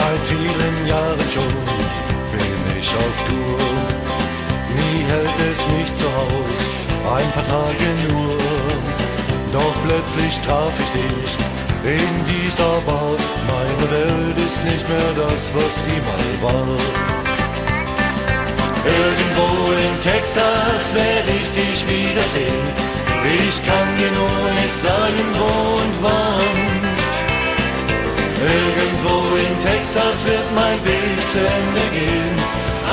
vielen Jahren schon bin ich auf Tour. Nie hält es mich zu Haus, ein paar Tage nur. Doch plötzlich traf ich dich in dieser Bar. Meine Welt ist nicht mehr das, was sie mal war. Irgendwo in Texas werde ich dich wiedersehen. Ich kann dir nur nicht sagen, wo und wann. Texas wird mein Weg zu Ende gehen.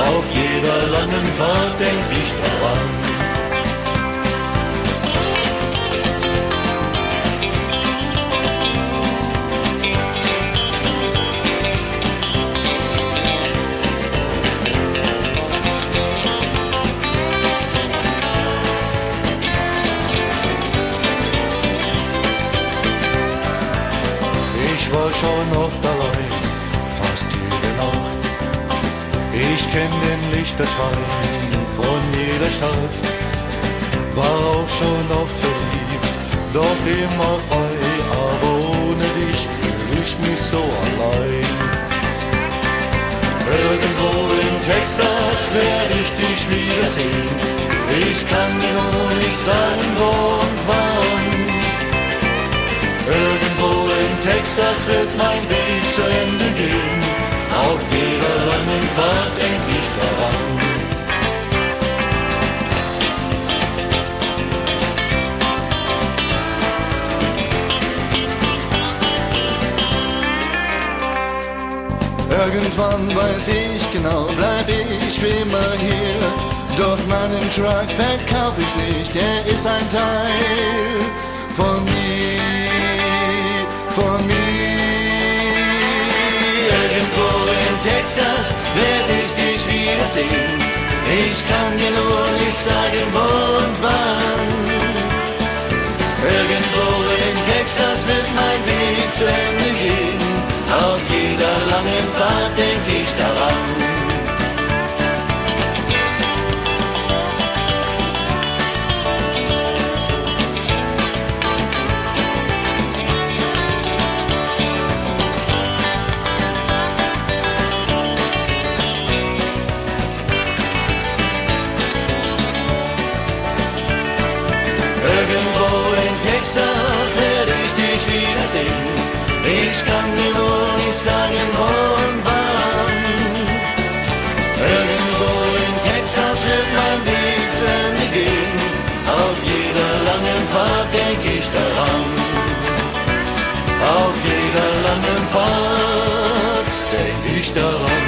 Auf jeder langen Fahrt denk ich daran. Ich war schon oft allein, Ich kenn den Lichterschein von jeder Stadt. War auch schon oft verliebt, doch immer frei. Aber ohne dich fühl ich mich so allein. Irgendwo in Texas werde ich dich wiedersehen. Ich kann dir nur nicht sagen, wo und wann. Irgendwo in Texas wird mein Weg zu Ende gehen. Auf jeder Fahrt denk ich daran. Irgendwann weiß ich genau, bleib ich für immer hier. Doch meinen Truck verkauf ich nicht, der ist ein Teil von wiedersehen. Ich kann dir nur nicht sagen, wo und wann. Irgendwo in Texas wird mein Weg zu Ende gehen. Auf jeder langen Fahrt denk ich daran. auf jeder langen Fahrt denk ich daran.